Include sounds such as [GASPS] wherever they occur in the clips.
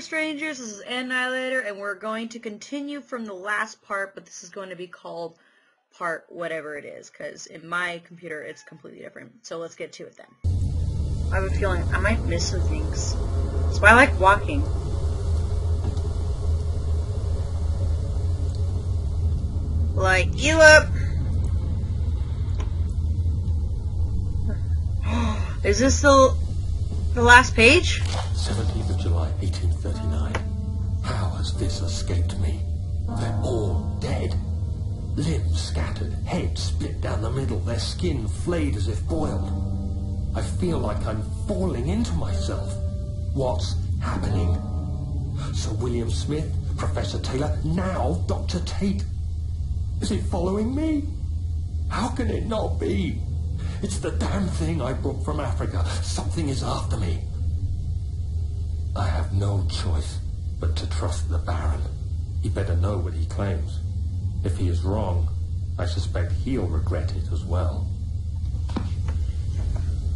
strangers. This is Annihilator, and we're going to continue from the last part, but this is going to be called part whatever it is, because in my computer it's completely different. So let's get to it then. I have a feeling I might miss some things. That's why I like walking. Light you up. [GASPS] Is this the the last page? 17th of July, 1839. How has this escaped me? They're all dead. Limbs scattered, heads split down the middle, their skin flayed as if boiled. I feel like I'm falling into myself. What's happening? Sir William Smith, Professor Taylor, now Dr. Tate. Is it following me? How can it not be? It's the damn thing I brought from Africa. Something is after me. I have no choice but to trust the Baron. He better know what he claims. If he is wrong, I suspect he'll regret it as well.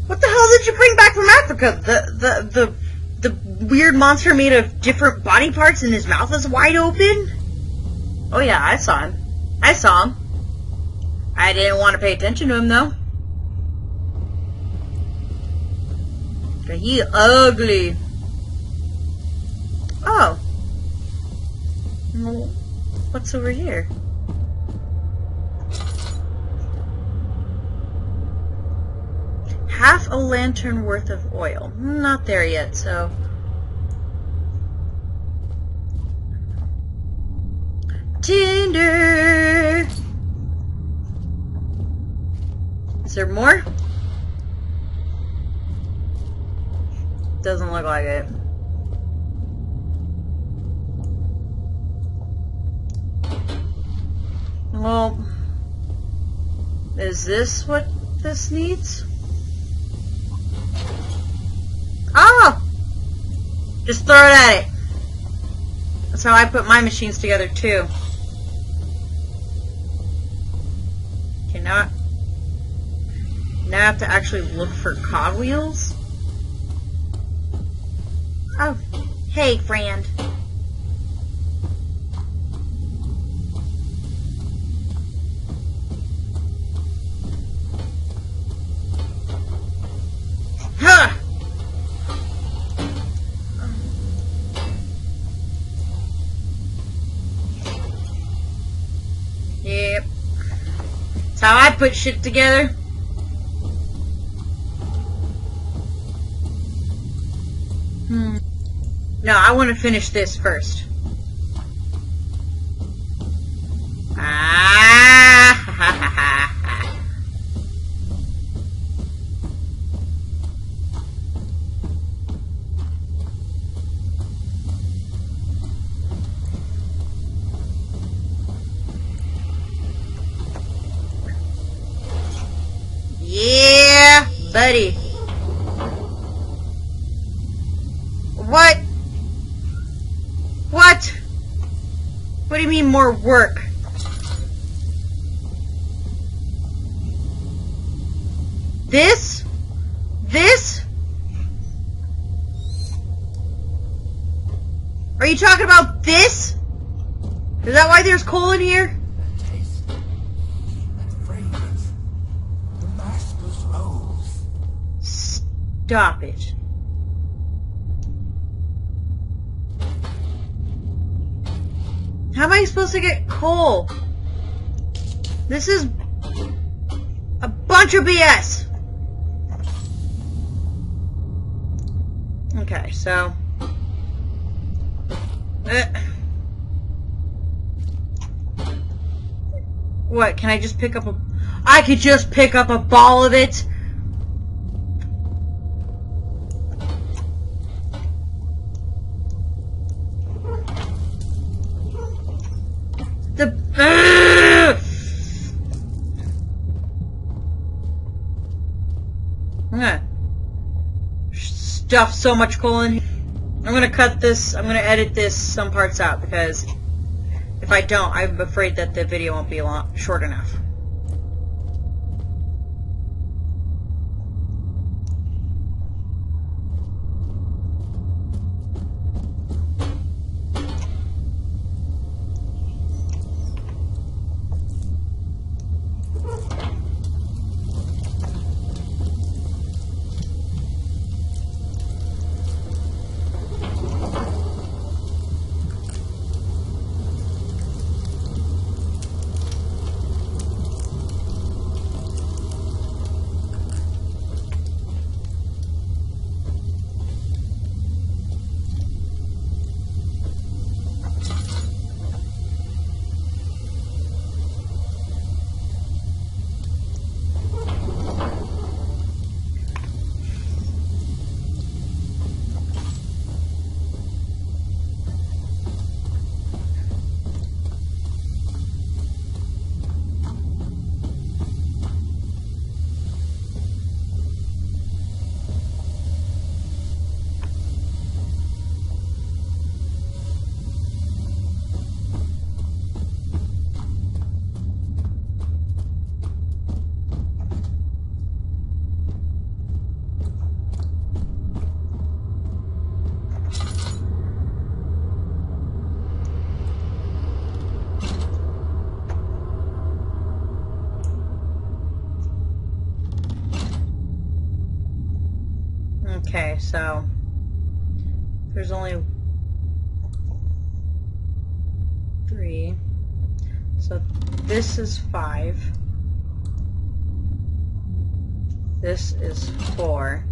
What the hell did you bring back from Africa? The the the the weird monster made of different body parts and his mouth is wide open? Oh yeah, I saw him. I saw him. I didn't want to pay attention to him though. He ugly. Oh. Well, what's over here? Half a lantern worth of oil. Not there yet, so... Tinder! Is there more? Doesn't look like it. Well, is this what this needs? Oh! Just throw it at it. That's how I put my machines together too. Okay, now, now I have to actually look for cogwheels? Oh, hey, friend. That's how I put shit together. Hmm. No, I want to finish this first. What? What? What do you mean more work? This? This? Are you talking about this? Is that why there's coal in here? Stop it. How am I supposed to get coal? This is a bunch of BS. Okay, so. Uh, what, can I just pick up a. I could just pick up a ball of it? I'm gonna stuff so much coal in here. I'm gonna cut this, I'm gonna edit this, some parts out, because if I don't, I'm afraid that the video won't be long, short enough. So, there's only three. So this is five. This is four.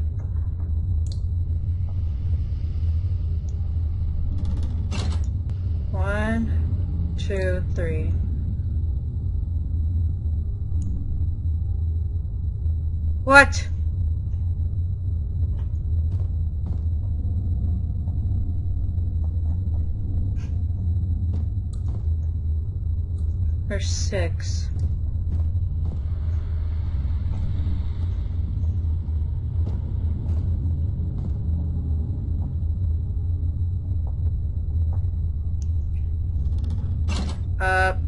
One, two, three. What? Six. Up.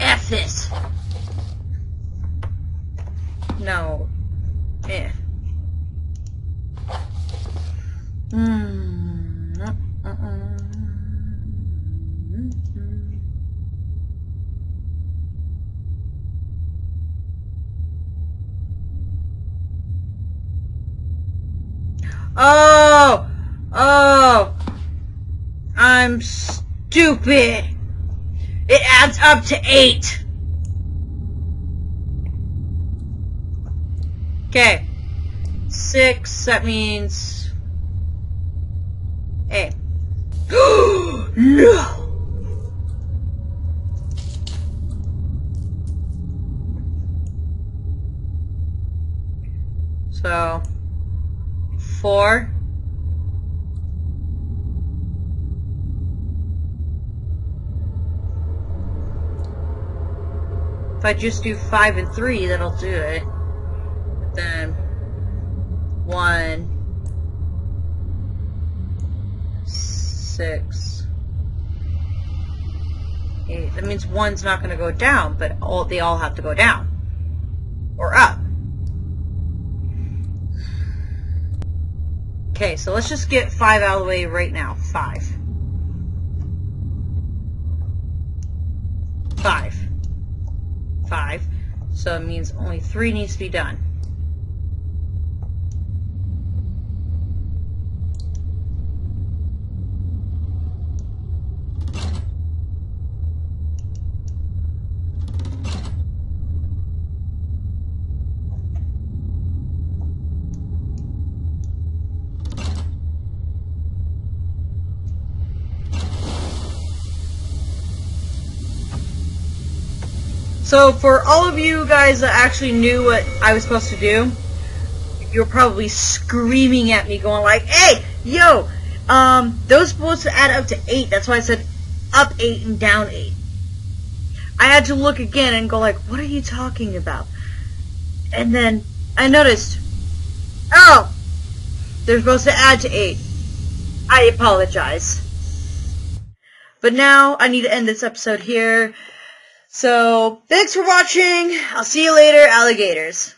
F this. No. Eh. Hmm. Oh! Oh! I'm stupid! It adds up to eight! Okay. Six, that means... Eight. [GASPS] no! So, four. If I just do five and three, that'll do it. But then, one, six, eight. That means one's not going to go down, but all they all have to go down. Or up. Okay, so let's just get five out of the way right now. Five. Five. Five. So it means only three needs to be done. So for all of you guys that actually knew what I was supposed to do, you're probably screaming at me going like, hey, yo, um, those supposed to add up to 8. That's why I said up 8 and down 8. I had to look again and go like, what are you talking about? And then I noticed, oh, they're supposed to add to 8. I apologize. But now I need to end this episode here. So, thanks for watching. I'll see you later, alligators.